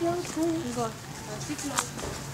이거 어, 찍으라고.